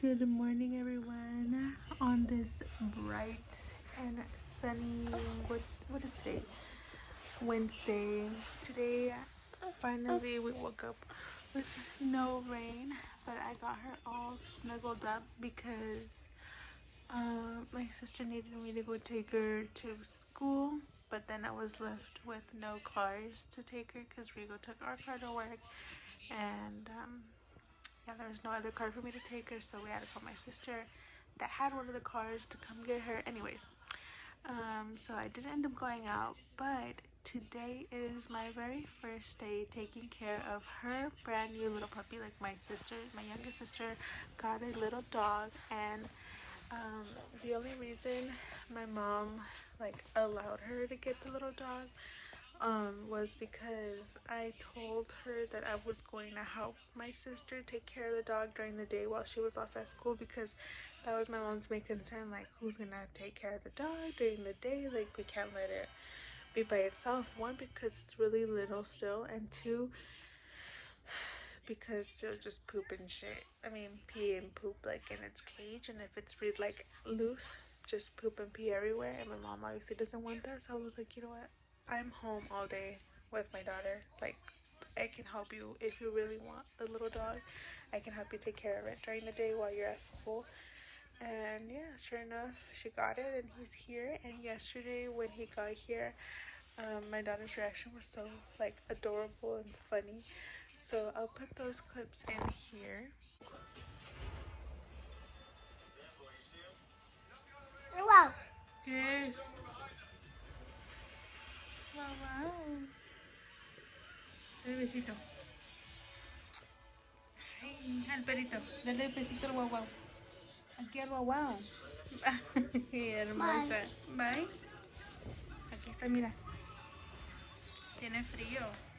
Good morning, everyone. On this bright and sunny, what what is today? Wednesday. Today, finally, we woke up with no rain, but I got her all snuggled up because uh, my sister needed me to go take her to school, but then I was left with no cars to take her because Rigo took our car to work, and um, yeah, there was no other car for me to take her, so we had to call my sister that had one of the cars to come get her. Anyways, um, so I didn't end up going out, but today is my very first day taking care of her brand new little puppy. Like my sister, my younger sister, got a little dog, and um, the only reason my mom like allowed her to get the little dog um, was because I told her that I was going to help my sister take care of the dog during the day while she was off at school because that was my mom's main concern like who's gonna take care of the dog during the day? Like we can't let it be by itself. One because it's really little still and two because it'll just poop and shit. I mean pee and poop like in its cage and if it's really like loose just poop and pee everywhere. And my mom obviously doesn't want that so i was like you know what I'm home all day with my daughter. Like, I can help you if you really want the little dog. I can help you take care of it during the day while you're at school. And yeah, sure enough, she got it and he's here. And yesterday when he got here, um, my daughter's reaction was so like adorable and funny. So I'll put those clips in here. Hello. Yes. Dale besito. Ay, al perito. Dale besito al guau guau. Aquí al guau guau. Hermosa. Bye. Aquí está, mira. Tiene frío.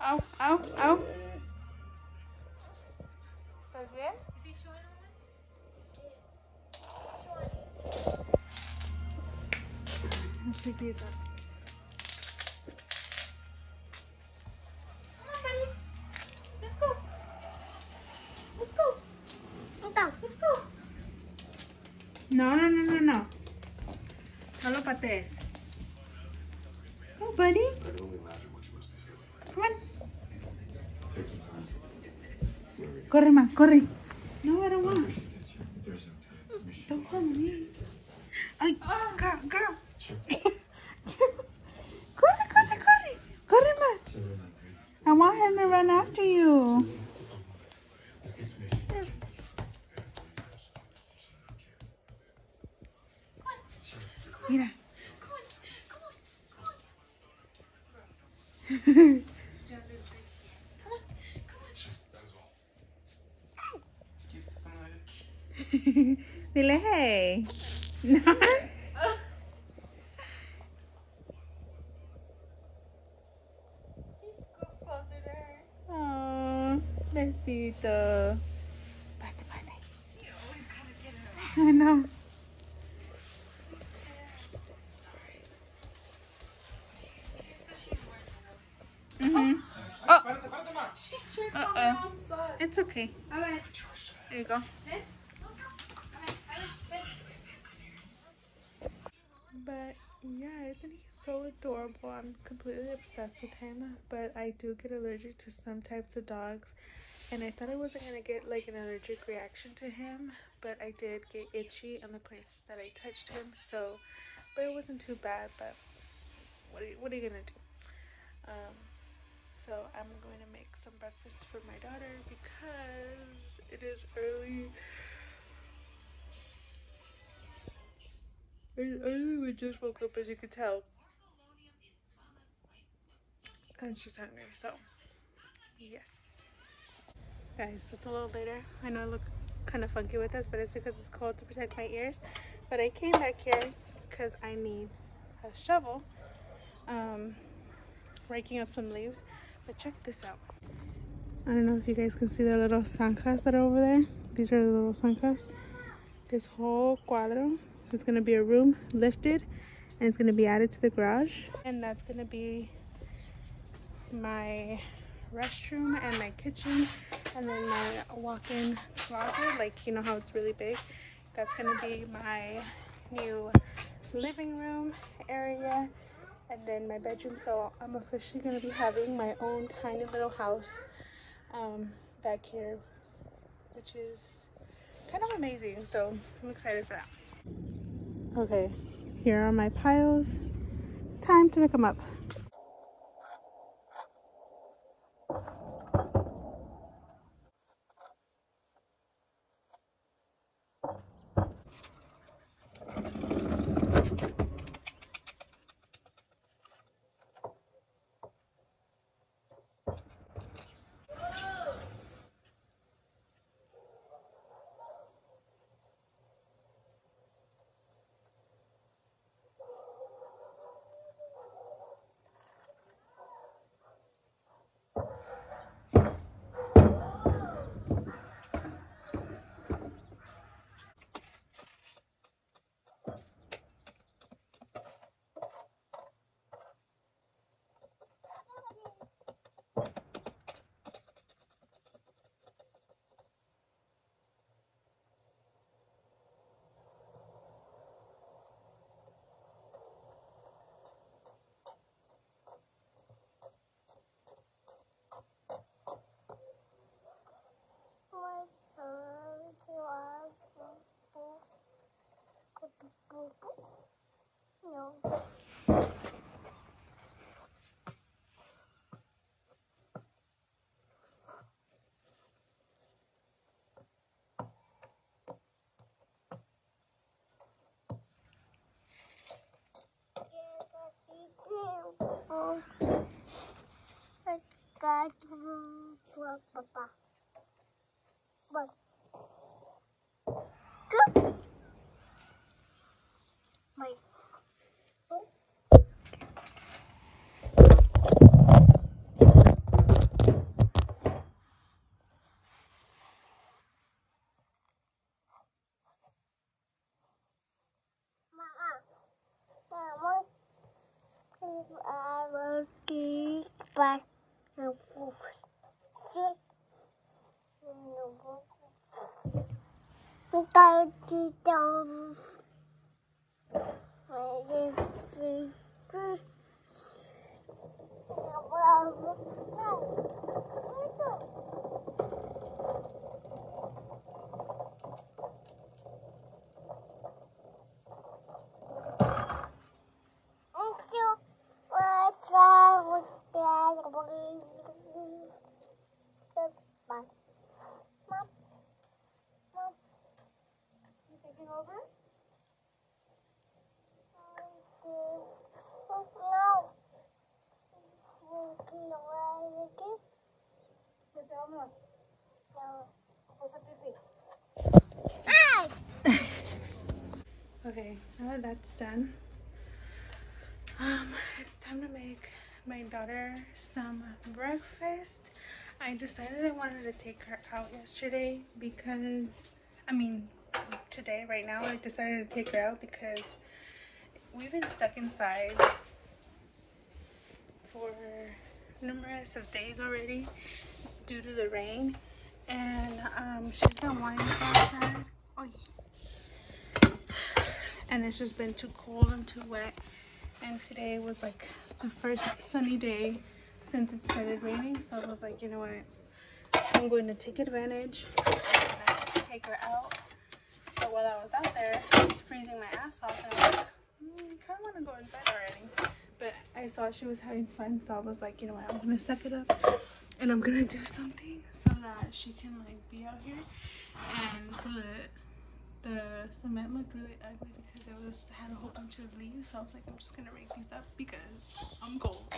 Au, au, au. ¿Estás bien? Let's pick these up. Come on, buddies. Let's go. Let's go. Let's go. Let's go. No, no, no, no, no. No lo patees. Corre, ma, corre. No, I don't want. Don't call me. Dile hey. No. He scoots closer to her. Besito. Pate, pate. She always gotta get her. I know. Sorry. She's but. Párate, párate, ma. She mm-hmm. tripped on oh. Uh-oh. her own side. It's okay. A ver. There you go. Eh? Ven. A ver, a ver, ven. But yeah, isn't he so adorable? I'm completely obsessed with him. But I do get allergic to some types of dogs. And I thought I wasn't gonna get like an allergic reaction to him, but I did get itchy on the places that I touched him. So, but it wasn't too bad. But what are you, what are you gonna do? Um, so I'm going to make some breakfast for my daughter because it is early. We just woke up, as you can tell, and she's hungry. So, yes. Guys, so it's a little later. I know I look kind of funky with this, but it's because it's cold to protect my ears. But I came back here because I need a shovel, um, raking up some leaves. But check this out. I don't know if you guys can see the little zanjas that are over there. These are the little zanjas. This whole cuadro is gonna be a room lifted and it's gonna be added to the garage. And that's gonna be my restroom and my kitchen and then my walk-in closet like you know how it's really big? That's gonna be my new living room area and then my bedroom. So i'm officially gonna be having my own tiny little house um, back here which is kind of amazing. So i'm excited for that okay. Here are my piles. Time to pick them up No. Got Papa. But go. My Mama. Mama. I will keep back the food. Go to the You taking over? No. Vete, vámonos. Haz a pipí. Okay, now that that's done, um, it's time to make my daughter some breakfast. I decided I wanted to take her out yesterday because, I mean, today, right now, I decided to take her out because we've been stuck inside for numerous of days already due to the rain. And um, she's been wanting to go outside. Oh, and it's just been too cold and too wet. And today was like the first sunny day since it started raining. So i was like you know what? I'm going to take advantage. Take her out. But while i was out there it's freezing my ass off and i like mm, kind of want to go inside already. But i saw she was having fun so i was like you know what? I'm gonna suck it up and i'm gonna do something so that she can like be out here and the the cement looked really ugly because it was had a whole bunch of leaves. So I was like, I'm just gonna rake these up because I'm cold,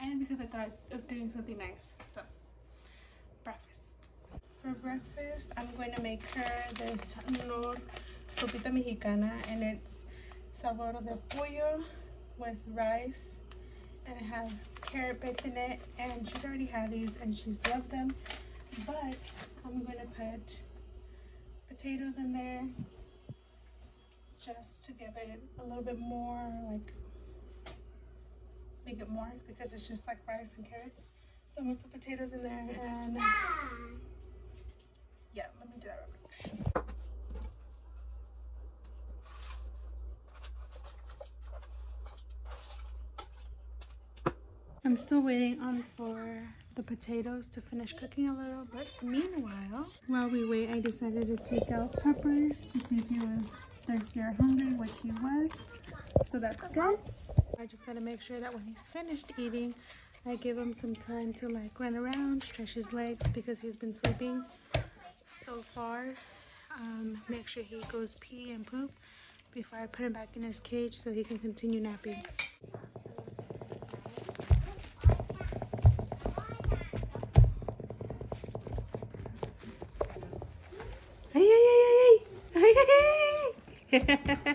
and because I thought of doing something nice. So breakfast. For breakfast, I'm going to make her this no sopita mexicana, and it's sabor de pollo with rice and it has carrot bits in it and she's already had these and she's loved them but i'm gonna put potatoes in there just to give it a little bit more like make it more because it's just like rice and carrots. So i'm gonna put potatoes in there and yeah let me do that real quick. I'm still waiting on for the potatoes to finish cooking a little, but meanwhile, while we wait, I decided to take out Peppers to see if he was thirsty or hungry, which he was. So that's good. I just gotta make sure that when he's finished eating, I give him some time to like run around, stretch his legs because he's been sleeping so far. Um, make sure he goes pee and poop before I put him back in his cage so he can continue napping. yeah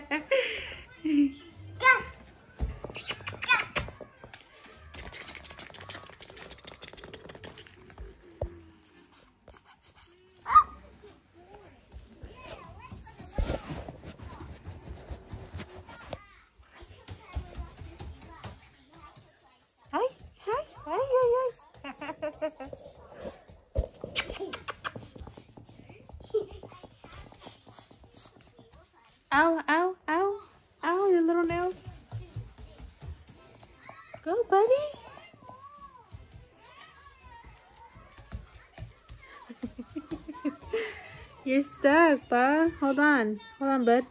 You're stuck, pa. Hold on. Hold on, bud.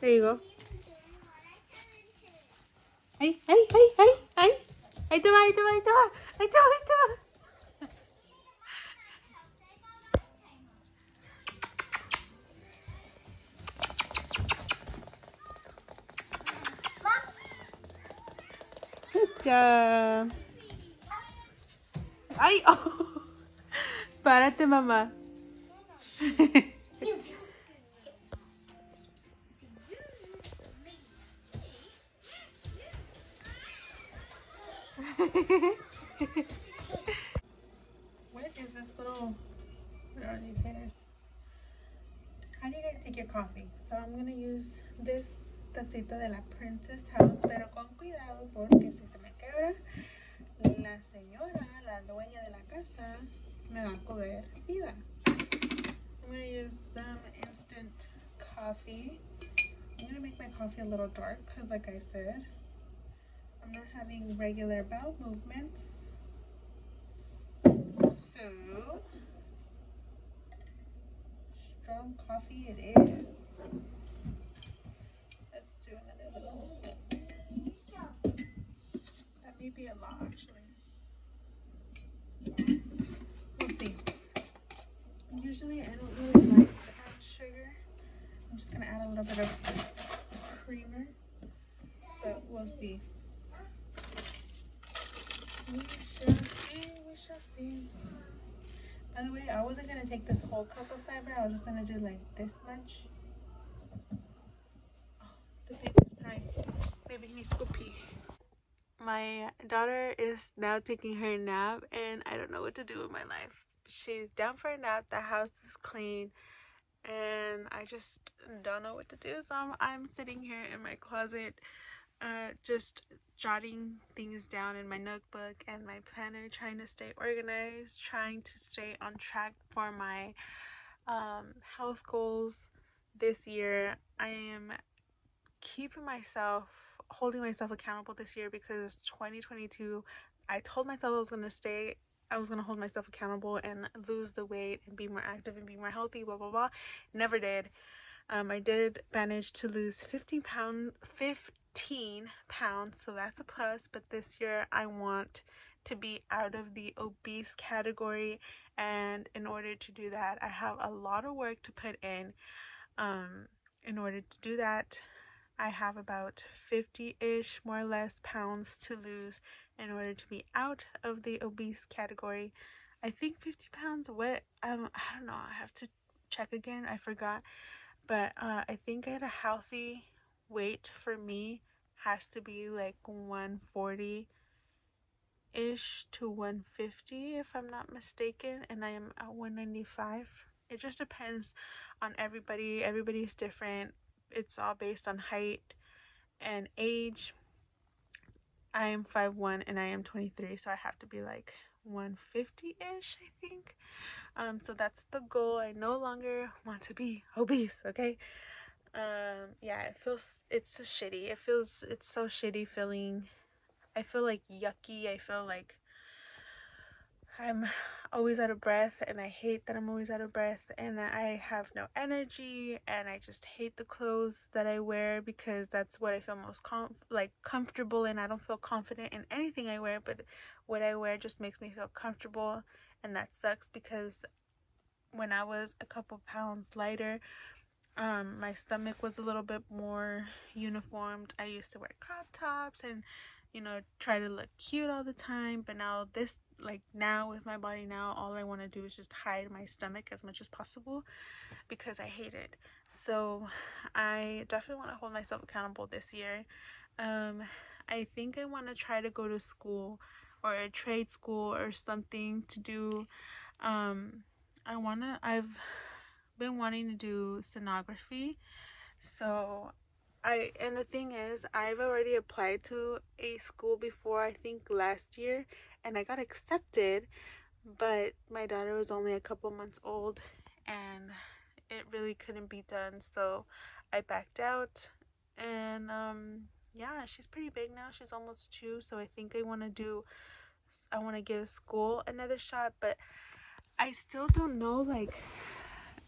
There you go. Ay, ay, ay, ay, ay. Ahí te va, ahí te va, ahí te va. Ahí te va, va. Good job. Ay, oh. Párate, mamá. what is this little, what are these hairs? How do you guys take your coffee? So I'm gonna use this tacita de la Princess House, pero con cuidado porque si se me quebra, la señora, la dueña de la casa, me va a coger vida. I'm gonna use some instant coffee. I'm gonna make my coffee a little dark because like I said, I'm not having regular bowel movements. So, strong coffee it is. Let's do another little. That may be a lot actually. We'll see. Usually I don't really like to add sugar. I'm just gonna add a little bit of creamer, but we'll see. We shall see. By the way, I wasn't gonna take this whole cup of fiber. I was just gonna do like this much. Oh, the baby's crying. Baby needs to go pee. My daughter is now taking her nap, and I don't know what to do with my life. She's down for a nap. The house is clean, and I just don't know what to do. So I'm, I'm sitting here in my closet, uh, just jotting things down in my notebook and my planner, trying to stay organized, trying to stay on track for my um, house goals this year. I am keeping myself, holding myself accountable this year because 2022, I told myself I was going to stay. I was gonna hold myself accountable and lose the weight and be more active and be more healthy, blah blah blah. Never did. Um, I did manage to lose 15 pound 15 pounds, so that's a plus. But this year I want to be out of the obese category, and in order to do that, I have a lot of work to put in. Um, in order to do that, I have about 50 ish, more or less, pounds to lose in order to be out of the obese category. I think 50 pounds, what? Um, I don't know, I have to check again, I forgot. But uh, I think at a healthy weight for me has to be like 140 ish to 150 if I'm not mistaken, and I am at 195. It just depends on everybody. Everybody is different. It's all based on height and age. I am 5'1 and I am 23, so I have to be like 150 ish, I think. Um, so that's the goal. I no longer want to be obese, okay? Um, yeah, it feels it's shitty. It feels it's so shitty feeling. I feel like yucky. I feel like I'm always out of breath and I hate that I'm always out of breath and that I have no energy and I just hate the clothes that I wear because that's what I feel most com- like comfortable in. I don't feel confident in anything I wear, but what I wear just makes me feel comfortable and that sucks because when I was a couple pounds lighter, um my stomach was a little bit more uniformed. I used to wear crop tops and you know try to look cute all the time, but now this like now with my body now all i want to do is just hide my stomach as much as possible because i hate it. So i definitely want to hold myself accountable this year. Um i think i want to try to go to school or a trade school or something to do. Um i want to i've been wanting to do stenography so I and the thing is I've already applied to a school before I think last year and I got accepted, but my daughter was only a couple months old and it really couldn't be done, so I backed out. And um, yeah, she's pretty big now. She's almost two, so I think I want to do, I want to give school another shot, but I still don't know. Like,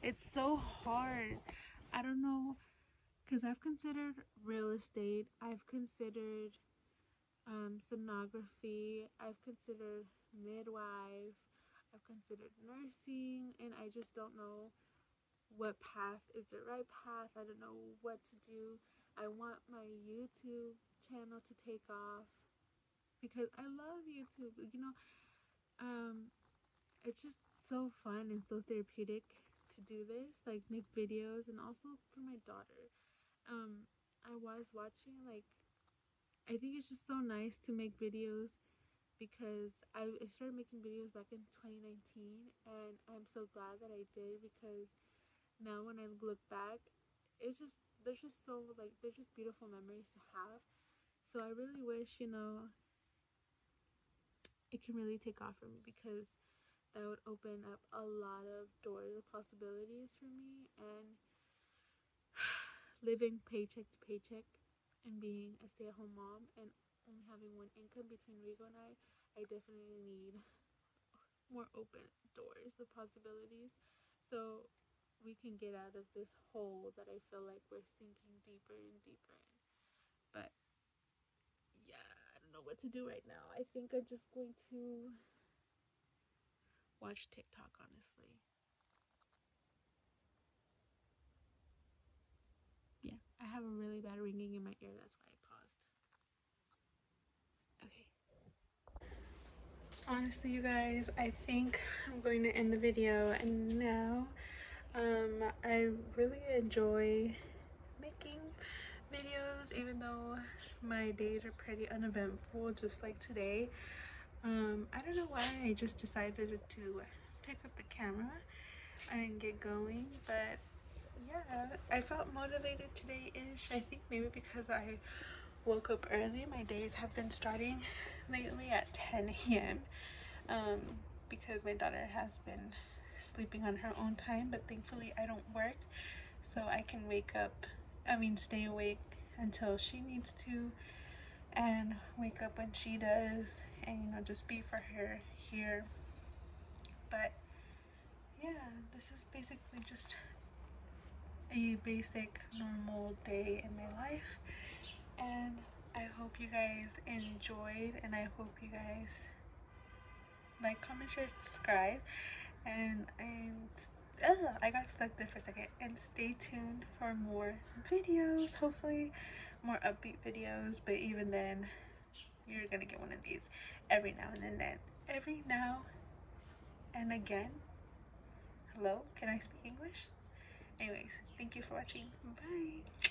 it's so hard. I don't know because I've considered real estate, I've considered um, sonography. I've considered midwife. I've considered nursing, and I just don't know what path is the right path. I don't know what to do. I want my YouTube channel to take off because I love YouTube. You know, um, it's just so fun and so therapeutic to do this, like make videos, and also for my daughter. Um, I was watching like I think it's just so nice to make videos because I, started making videos back in 2019 and I'm so glad that I did because now when I look back it's just there's just so like there's just beautiful memories to have so I really wish you know it can really take off for me because that would open up a lot of doors of possibilities for me and living paycheck to paycheck and being a stay-at-home mom and only having one income between Rigo and I, I definitely need more open doors of possibilities so we can get out of this hole that I feel like we're sinking deeper and deeper in. But yeah, I don't know what to do right now. I think I'm just going to watch TikTok, honestly. Yeah, I have a really bad ringing in my ear, that's why I paused. Okay. Honestly, you guys, I think I'm going to end the video and now. Um, I really enjoy making videos, even though my days are pretty uneventful, just like today. Um, I don't know why I just decided to pick up the camera and get going, but yeah, I felt motivated today-ish. I think maybe because I woke up early. My days have been starting lately at 10 a.m. Um, because my daughter has been sleeping on her own time, but thankfully I don't work, so I can wake up, I mean stay awake until she needs to and wake up when she does and you know just be for her here. But yeah this is basically just a basic normal day in my life. And I hope you guys enjoyed and I hope you guys like comment share subscribe. And ugh, I got stuck there for a second. And stay tuned for more videos hopefully more upbeat videos but even then you're gonna get one of these every now and then every now and again hello can I speak English Anyways, thank you for watching. Bye.